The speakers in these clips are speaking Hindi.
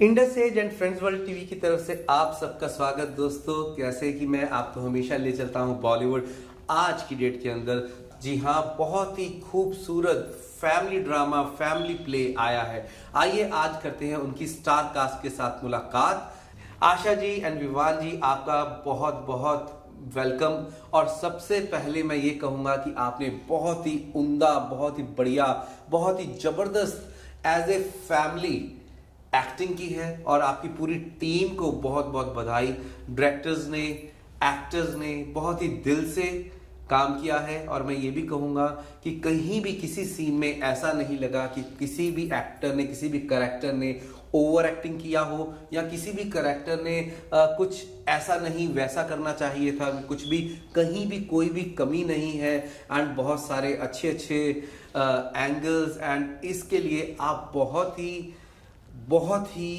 Indus Age and Friends World TV की तरफ़ से आप सबका स्वागत। दोस्तों, कैसे कि मैं आपको हमेशा ले चलता हूँ बॉलीवुड। आज की डेट के अंदर, जी हाँ बहुत ही खूबसूरत फैमिली ड्रामा फैमिली प्ले आया है। आइए आज करते हैं उनकी स्टार कास्ट के साथ मुलाकात। आशा जी एंड विवान जी, आपका बहुत बहुत वेलकम और सबसे पहले मैं ये कहूँगा कि आपने बहुत ही उमदा, बहुत ही बढ़िया, बहुत ही ज़बरदस्त एज ए फैमिली एक्टिंग की है और आपकी पूरी टीम को बहुत बहुत बधाई। डायरेक्टर्स ने एक्टर्स ने बहुत ही दिल से काम किया है और मैं ये भी कहूँगा कि कहीं भी किसी सीन में ऐसा नहीं लगा कि किसी भी एक्टर ने किसी भी करेक्टर ने ओवर एक्टिंग किया हो या किसी भी करेक्टर ने आ, कुछ ऐसा नहीं वैसा करना चाहिए था। कुछ भी कहीं भी कोई भी कमी नहीं है एंड बहुत सारे अच्छे अच्छे एंगल्स एंड इसके लिए आप बहुत ही बहुत ही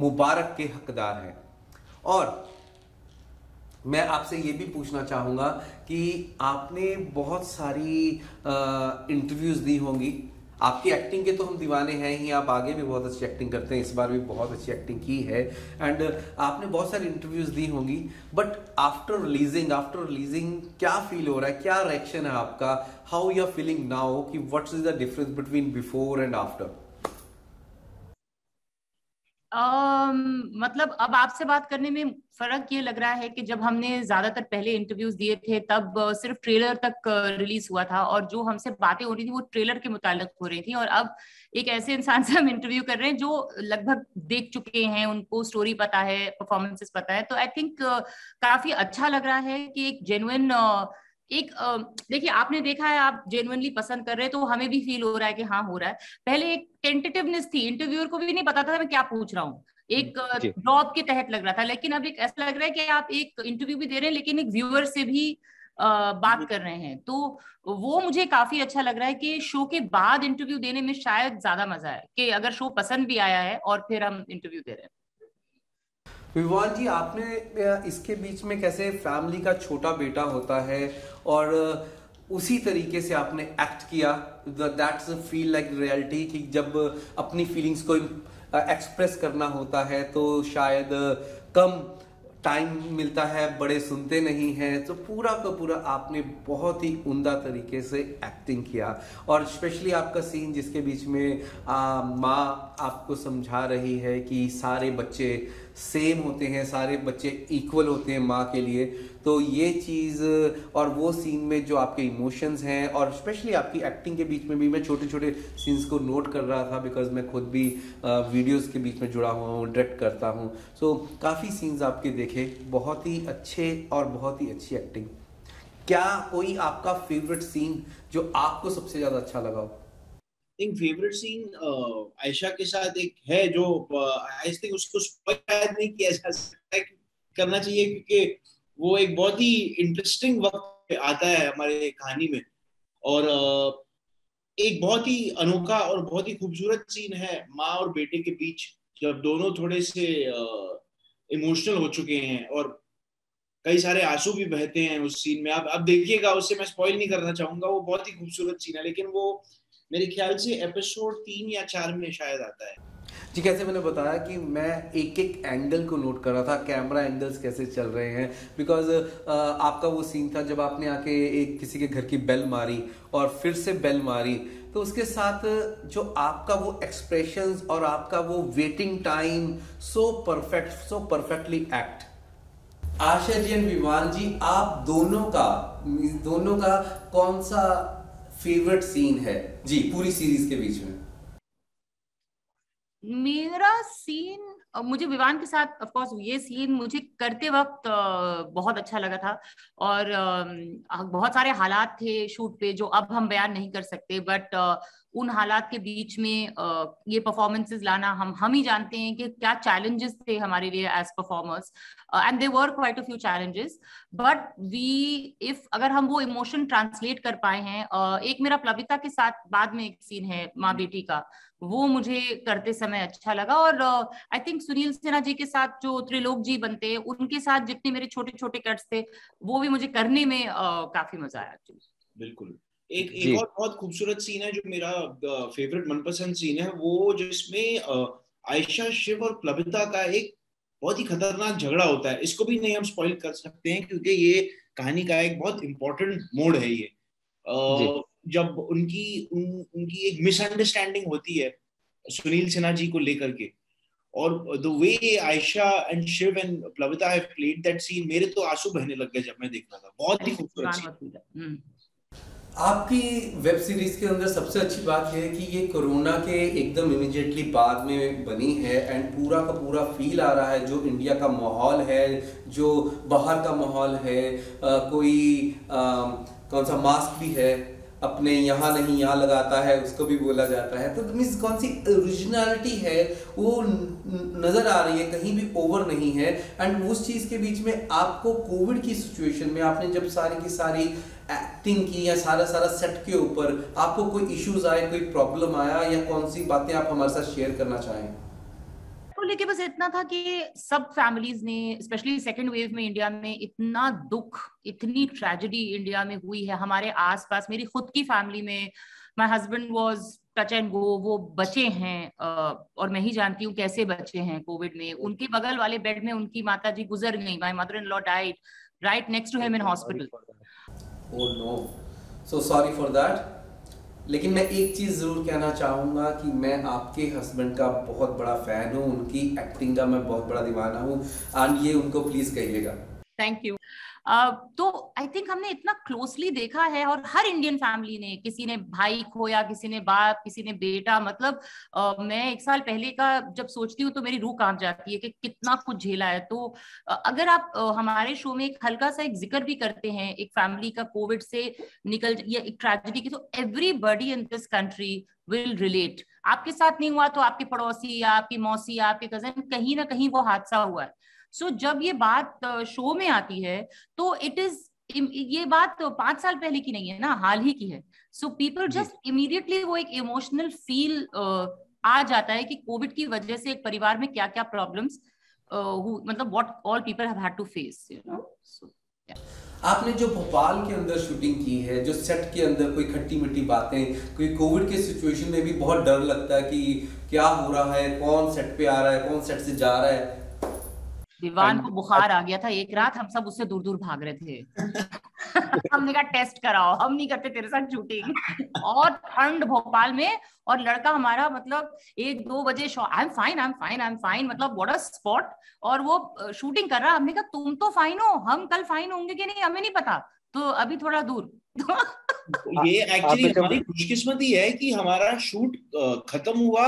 मुबारक के हकदार हैं। और मैं आपसे ये भी पूछना चाहूँगा कि आपने बहुत सारी इंटरव्यूज़ दी होंगी। आपकी एक्टिंग के तो हम दीवाने हैं ही, आप आगे भी बहुत अच्छी एक्टिंग करते हैं, इस बार भी बहुत अच्छी एक्टिंग की है। एंड आपने बहुत सारी इंटरव्यूज़ दी होंगी but after releasing after releasing क्या फील हो रहा है? क्या रिएक्शन है आपका? How you are feeling now कि what's is the difference between before and after Um, मतलब अब आपसे बात करने में फ़र्क ये लग रहा है कि जब हमने ज़्यादातर पहले इंटरव्यूज़ दिए थे तब सिर्फ़ ट्रेलर तक रिलीज़ हुआ था और जो हमसे बातें हो रही थी वो ट्रेलर के मुतालिक हो रही थी और अब एक ऐसे इंसान से हम इंटरव्यू कर रहे हैं जो लगभग देख चुके हैं उनको स्टोरी पता है परफॉर्मेंसेस पता है। तो आई थिंक काफ़ी अच्छा लग रहा है कि एक जेनुइन एक देखिए आपने देखा है आप जेनुअनली पसंद कर रहे हैं तो हमें भी फील हो रहा है कि हाँ हो रहा है। पहले एक टेंटेटिवनेस थी इंटरव्यूअर को भी नहीं पता था मैं क्या पूछ रहा हूँ। एक जॉब के तहत लग रहा था लेकिन अब एक ऐसा लग रहा है कि आप एक इंटरव्यू भी दे रहे हैं लेकिन एक व्यूअर से भी बात कर रहे हैं। तो वो मुझे काफ़ी अच्छा लग रहा है कि शो के बाद इंटरव्यू देने में शायद ज़्यादा मज़ा है कि अगर शो पसंद भी आया है और फिर हम इंटरव्यू दे रहे हैं। विवान जी, आपने इसके बीच में कैसे फैमिली का छोटा बेटा होता है और उसी तरीके से आपने एक्ट किया? दैट्स फील लाइक रियलिटी कि जब अपनी फीलिंग्स को एक्सप्रेस करना होता है तो शायद कम टाइम मिलता है, बड़े सुनते नहीं हैं। तो पूरा का पूरा आपने बहुत ही उमदा तरीके से एक्टिंग किया। और स्पेशली आपका सीन जिसके बीच में माँ आपको समझा रही है कि सारे बच्चे सेम होते हैं सारे बच्चे इक्वल होते हैं माँ के लिए। तो ये चीज़ और वो सीन में जो आपके इमोशंस हैं और स्पेशली आपकी एक्टिंग के बीच में भी मैं छोटे छोटे सीन्स को नोट कर रहा था बिकॉज़ मैं खुद भी वीडियोस के बीच में जुड़ा हुआ हूँ डायरेक्ट करता हूँ। सो so, काफ़ी सीन्स आपके देखे बहुत ही अच्छे और बहुत ही अच्छी एक्टिंग क्या कोई आपका फेवरेट सीन जो आपको सबसे ज़्यादा अच्छा लगा हो? थिंक फेवरेट सीन आयशा के साथ एक है जो आई थिंक उसको शायद नहीं किया जा सकता करना चाहिए क्योंकि वो एक बहुत ही इंटरेस्टिंग वक्त आता है हमारे कहानी में। और एक बहुत ही अनोखा और बहुत ही खूबसूरत सीन है माँ और बेटे के बीच, जब दोनों थोड़े से इमोशनल हो चुके हैं और कई सारे आँसू भी बहते हैं उस सीन में। आप अब देखिएगा, उससे मैं स्पॉइल नहीं करना चाहूँगा, वो बहुत ही खूबसूरत सीन है, लेकिन वो मेरे ख्याल से एपिसोड तीन या चार में शायद आता है। जी, कैसे मैंने बताया कि मैं एक एक एंगल को नोट कर रहा था कैमरा एंगल्स कैसे चल रहे हैं? बिकॉज़ आपका वो सीन था जब आपने आके एक किसी के घर की बेल मारी और फिर से बेल मारी तो उसके साथ जो आपका वो एक्सप्रेशंस और आपका वो waiting time so perfect so perfectly act Asha ji and Viman ji, आप दोनों का दोनों का कौन सा फेवरेट सीन है। जी, पूरी सीरीज़ के बीच में। मेरा सीन मुझे विवान के साथ ऑफ़ कोर्स ये सीन मुझे करते वक्त बहुत अच्छा लगा था। और बहुत सारे हालात थे शूट पे जो अब हम बयान नहीं कर सकते बट उन हालात के बीच में ये परफॉर्मेंसेस लाना हम हम ही जानते हैं कि क्या चैलेंजेस थे हमारे लिए as performers and they work quite a few challenges but we if अगर हम वो इमोशन ट्रांसलेट कर पाए हैं uh, एक मेरा प्लविता के साथ बाद में एक सीन है माँ बेटी का वो मुझे करते समय अच्छा लगा और आई थिंक सुनील सिन्हा जी के साथ जो त्रिलोक जी बनते हैं उनके साथ जितने मेरे छोटे छोटे कट्स थे वो भी मुझे करने में uh, काफ़ी मज़ा आया बिल्कुल। एक एक और बहुत खूबसूरत सीन है जो मेरा फेवरेट मनपसंद सीन है वो जिसमें आयशा शिव और प्लबिता का एक बहुत ही खतरनाक झगड़ा होता है। इसको भी नहीं हम स्पॉइल कर सकते हैं क्योंकि ये कहानी का एक बहुत इंपॉर्टेंट मोड है ये। जब उनकी उन, उनकी एक मिसअंडरस्टैंडिंग होती है सुनील सिन्हा जी को लेकर के और the way Ayesha and Shiv and Plavita have played that scene मेरे तो आँसू बहने लग गए जब मैं देख रहा था। बहुत ही खूबसूरत आपकी वेब सीरीज़ के अंदर सबसे अच्छी बात यह है कि ये कोरोना के एकदम इमिजिएटली बाद में बनी है एंड पूरा का पूरा फील आ रहा है जो इंडिया का माहौल है जो बाहर का माहौल है आ, कोई आ, कौन सा मास्क भी है अपने यहाँ नहीं, यहाँ लगाता है, उसको भी बोला जाता है। तो मीन्स कौन सी ओरिजिनलिटी है, वो नज़र आ रही है, कहीं भी ओवर नहीं है। एंड उस चीज़ के बीच में आपको कोविड की सिचुएशन में आपने जब सारी की सारी एक्टिंग की या सारा सारा सेट के ऊपर आपको कोई इश्यूज़ आए, कोई प्रॉब्लम आया या कौन सी बातें आप हमारे साथ शेयर करना चाहें? लेके बस इतना था कि सब फैमिलीज़ ने स्पेशली सेकेंड वेव में इंडिया में इतना दुख इतनी ट्रेजेडी इंडिया में हुई है। हमारे आसपास मेरी खुद की फैमिली में my husband was touch and go वो बचे हैं और मैं ही जानती हूँ कैसे बचे हैं कोविड में। उनके बगल वाले बेड में उनकी माता जी गुजर गई। My mother in law died right next to him in hospital so sorry for that लेकिन मैं एक चीज़ ज़रूर कहना चाहूँगा कि मैं आपके हस्बैंड का बहुत बड़ा फ़ैन हूँ, उनकी एक्टिंग का मैं बहुत बड़ा दीवाना हूँ। एंड ये उनको प्लीज़ कहिएगा। थैंक यू तो आई थिंक हमने इतना क्लोजली देखा है और हर इंडियन फैमिली ने किसी ने भाई खोया किसी ने बाप किसी ने बेटा मतलब uh, मैं एक साल पहले का जब सोचती हूँ तो मेरी रूह काँप जाती है कि कितना कुछ झेला है। तो अगर आप हमारे शो में एक हल्का सा एक ज़िक्र भी करते हैं एक फैमिली का कोविड से निकल या एक ट्रेजिडी की तो every everybody in this country will relate आपके साथ नहीं हुआ तो आपके पड़ोसी या आपकी मौसी या आपके कज़न कहीं ना कहीं वो हादसा हुआ है। सो so, जब ये बात शो में आती है तो इट इज़ ये बात तो पाँच साल पहले की नहीं है ना हाल ही की है। सो पीपल जस्ट इमीडिएटली वो एक इमोशनल फील आ जाता है कि कोविड की वजह से एक परिवार में क्या क्या प्रॉब्लम्स मतलब what all people have had to face you know so आपने जो भोपाल के अंदर शूटिंग की है जो सेट के अंदर कोई खट्टी मिट्टी बातें कोई कोविड के सिचुएशन में भी बहुत डर लगता है कि क्या हो रहा है कौन सेट पे आ रहा है कौन सेट से जा रहा है। दीवान को बुखार आ गया था एक रात हम सब उससे दूर दूर भाग रहे थे। हमने कहा टेस्ट कराओ हम नहीं करते तेरे साथ शूटिंग और ठंड भोपाल में और लड़का हमारा मतलब एक दो बजे I am fine I am fine I am fine मतलब व्हाट अ स्पॉट और वो शूटिंग कर रहा हमने कहा तुम तो फाइन हो हम कल फाइन होंगे कि नहीं हमें नहीं पता तो अभी थोड़ा दूर। ये एक्चुअली हमारी खुशकिस्मती है कि हमारा शूट खत्म हुआ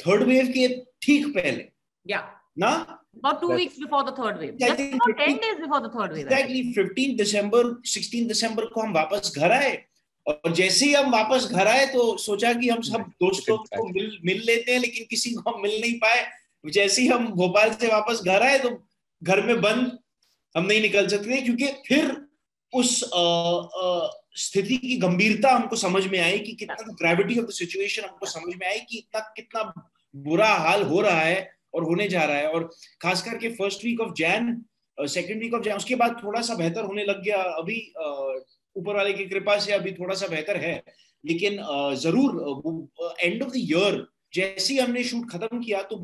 थर्ड वेव के ठीक पहले। या ना? About two weeks before the third wave. just about 10 days before the third wave exactly 15 December 16 December को हम वापस घर आए। और जैसे ही हम वापस घर आए तो सोचा कि हम सब दोस्तों को मिल मिल लेते हैं लेकिन किसी को हम मिल नहीं पाए। जैसे ही हम भोपाल से वापस घर आए तो घर में बंद हम नहीं निकल सकते क्योंकि फिर उस स्थिति की गंभीरता हमको समझ में आई कि कितना ग्रेविटी ऑफ़ द सिचुएशन हमको समझ में आई कि इतना कितना बुरा हाल हो रहा है। और होने जा रहा है। और खास करके first week of Jan second week of Jan उसके बाद थोड़ा सा बेहतर होने लग गया। अभी ऊपर वाले की कृपा से अभी थोड़ा सा बेहतर है। लेकिन ज़रूर एंड ऑफ़ द ईयर जैसे ही हमने शूट खत्म किया तो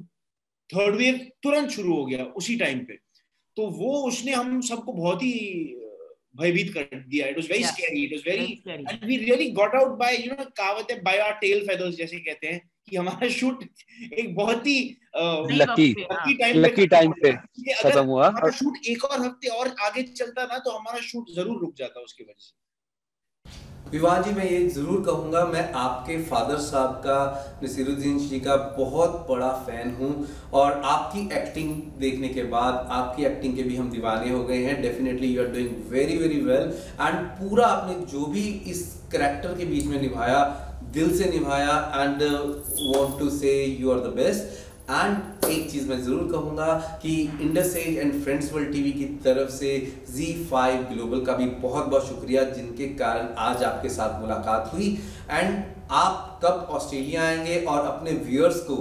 थर्ड वेव तुरंत शुरू हो गया उसी टाइम पे। तो वो उसने हम सबको बहुत ही भयभीत कर दिया। It was very scary it was very and we really got out by you know कहावत है बाय आवर टेल फेदर्स जैसे कहते हैं। कि हमारा शूट एक बहुत ही लकी लकी टाइम पे खत्म हुआ हमारा शूट एक और हफ़्ते और आगे चलता ना तो हमारा शूट ज़रूर रुक जाता उसकी वजह से। विवाह जी मैं ये ज़रूर कहूँगा मैं आपके फादर साहब का नसीरुद्दीन जी का बहुत बड़ा फ़ैन हूँ और आपकी एक्टिंग देखने के बाद आपकी एक्टिंग के भी हम दीवाने हो गए हैं। Definitely you are doing very very well and पूरा आपने जो भी इस करेक्टर के बीच में निभाया दिल से निभाया and want to say you are the best and एक चीज़ मैं ज़रूर कहूँगा कि Indus Age and Friends World TV की तरफ़ से जी फाइव ग्लोबल का भी बहुत बहुत शुक्रिया, जिनके कारण आज आपके साथ मुलाकात हुई। एंड आप कब ऑस्ट्रेलिया आएँगे और अपने व्यूअर्स को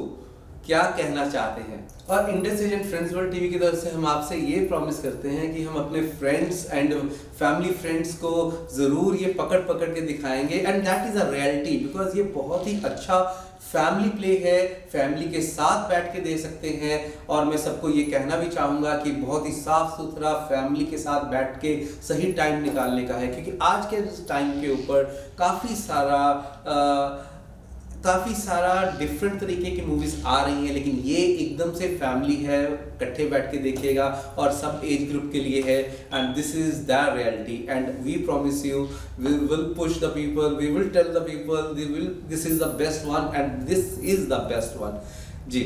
क्या कहना चाहते हैं? और इंडस फ्रेंड्स वर्ल्ड टीवी की तरफ़ से हम आपसे ये प्रॉमिस करते हैं कि हम अपने फ्रेंड्स एंड फैमिली फ्रेंड्स को ज़रूर ये पकड़ पकड़ के दिखाएँगे। And that is a reality because ये बहुत ही अच्छा फैमिली प्ले है। फैमिली के साथ बैठ के दे सकते हैं। और मैं सबको ये कहना भी चाहूँगा कि बहुत ही साफ़ सुथरा फैमिली के साथ बैठ के सही टाइम निकालने का है। क्योंकि आज के टाइम के ऊपर काफ़ी सारा आ, काफ़ी सारा डिफरेंट तरीके की मूवीज़ आ रही हैं, लेकिन ये एकदम से फैमिली है, इकट्ठे बैठ के देखिएगा और सब एज ग्रुप के लिए है and this is the reality and we promise you we will push the people we will tell the people this is the best one and this is the best one जी।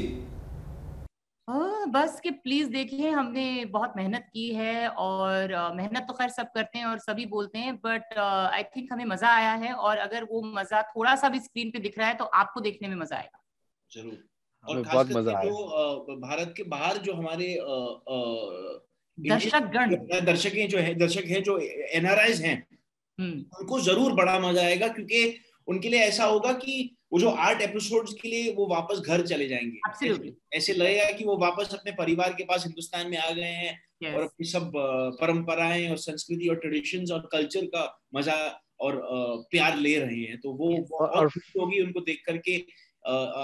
बस कि प्लीज़ देखिए हमने बहुत मेहनत की है और मेहनत तो खैर सब करते हैं और सभी बोलते हैं बट आई थिंक हमें मज़ा आया है और अगर वो मज़ा थोड़ा सा भी स्क्रीन पे दिख रहा है तो आपको देखने में मज़ा आएगा। ज़रूर। और बहुत मज़ा जो भारत के बाहर जो हमारे दर्शक गण दर्शक जो है दर्शक हैं जो एनआरआईज हैं। उनको ज़रूर बड़ा मज़ा आएगा क्योंकि उनके लिए ऐसा होगा कि वो जो आठ एपिसोड्स के लिए वो वापस घर चले जाएँगे ऐसे लगेगा कि वो वापस अपने परिवार के पास हिंदुस्तान में आ गए हैं yes. और अपनी सब परंपराएँ और संस्कृति और ट्रेडिशंस और कल्चर का मज़ा और प्यार ले रहे हैं तो वो yes. बहुत होगी उनको देख करके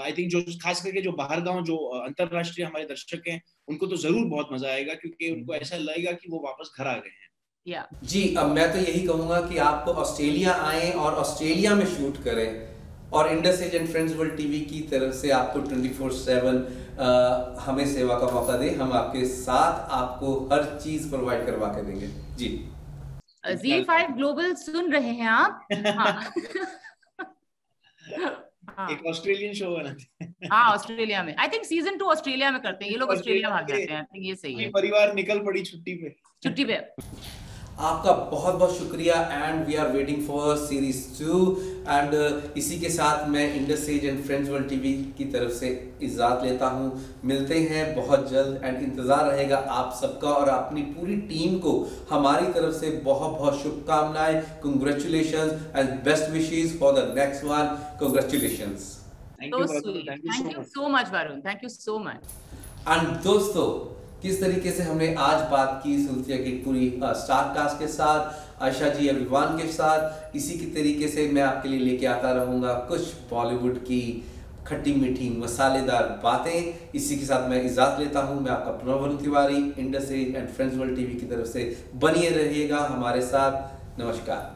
आई थिंक जो खास करके जो बाहर गाँव जो अंतरराष्ट्रीय हमारे दर्शक हैं उनको तो ज़रूर बहुत मज़ा आएगा क्योंकि उनको mm-hmm. ऐसा लगेगा कि वो वापस घर आ गए हैं yeah. जी अब मैं तो यही कहूँगा कि आप तो ऑस्ट्रेलिया आए और ऑस्ट्रेलिया में शूट करें और Indus agent friends world TV की तरफ़ से आपको 24/7 हमें सेवा का मौका दे। हम आपके साथ आपको हर चीज़ प्रोवाइड करवा के देंगे। जी। जी फाइव ग्लोबल सुन रहे हैं आप? हाँ। हाँ। एक ऑस्ट्रेलियन शो बनाते हैं हाँ ऑस्ट्रेलिया में। I think season two Australia में करते हैं। ये लोग ऑस्ट्रेलिया भाग जाते हैं। आई थिंक ये सही है। परिवार निकल पड़ी छुट्टी पे। छुट्टी पे। आपका बहुत बहुत शुक्रिया and we are waiting for series two and इसी के साथ मैं Indus edge and friends world TV की तरफ़ से इजाज़त लेता हूँ। मिलते हैं बहुत जल्द एंड इंतज़ार रहेगा आप सबका और अपनी पूरी टीम को हमारी तरफ़ से बहुत बहुत शुभकामनाएँ congratulation and best wishes for the next one congratulation thank you so much Varun thank you so much and दोस्तों किस तरीके से हमने आज बात की सुल्तिया की पूरी स्टार कास्ट के साथ आशा जी अभिवान के साथ, इसी के तरीके से मैं आपके लिए लेके आता रहूँगा कुछ बॉलीवुड की खट्टी मीठी मसालेदार बातें। इसी के साथ मैं इजाज़त लेता हूँ। मैं आपका Pranav Tiwari industry and friends world TV की तरफ़ से बनिए रहिएगा हमारे साथ। नमस्कार।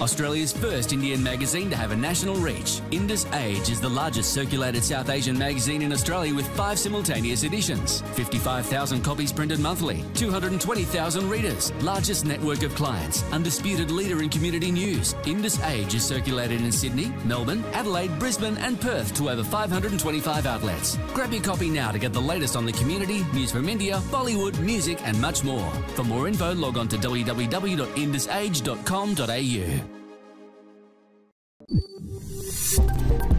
Australia's first Indian magazine to have a national reach. Indus Age is the largest circulated South Asian magazine in Australia with five simultaneous editions, 55,000 copies printed monthly, 220,000 readers, largest network of clients, undisputed leader in community news. Indus Age is circulated in Sydney, Melbourne, Adelaide, Brisbane and Perth to over 525 outlets. Grab your copy now to get the latest on the community, news from India, Bollywood, music and much more. For more info, log on to www.indusage.com.au podcast.